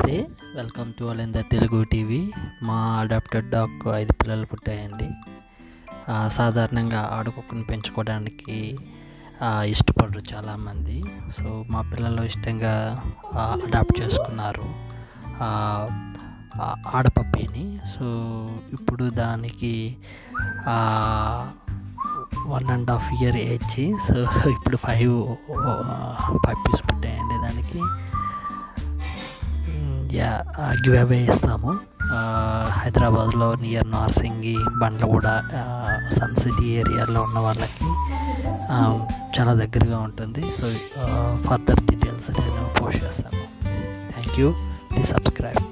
నమస్తే. Welcome to all in the Telugu TV మా adapted dog ఐదు పిల్లలు పుట్టాయండి. సాధారణంగా ఆడుకుక్కని పెంచుకోవడానికి ఇష్టపడరు చాలామంది. సో మా పిల్లలు ఇష్టంగా అడాప్ట్ చేసుకున్నారు. ఆడపప్పిని. సో ఇప్పుడు దానికి one and half year age so ఇప్పుడు ఫైవ్ పప్పీస్ పుట్టాయండి దానికి. యా గివ్ అవే ఇస్తాము హైదరాబాద్లో near Narsingi Bandlaguda Sun City ఏరియాలో ఉన్న వాళ్ళకి చాలా దగ్గరగా ఉంటుంది. సో ఫర్దర్ డీటెయిల్స్ నేను పోస్ట్ చేస్తాను. Thank you please subscribe